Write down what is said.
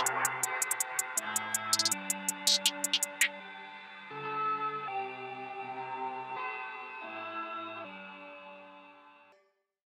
Hour.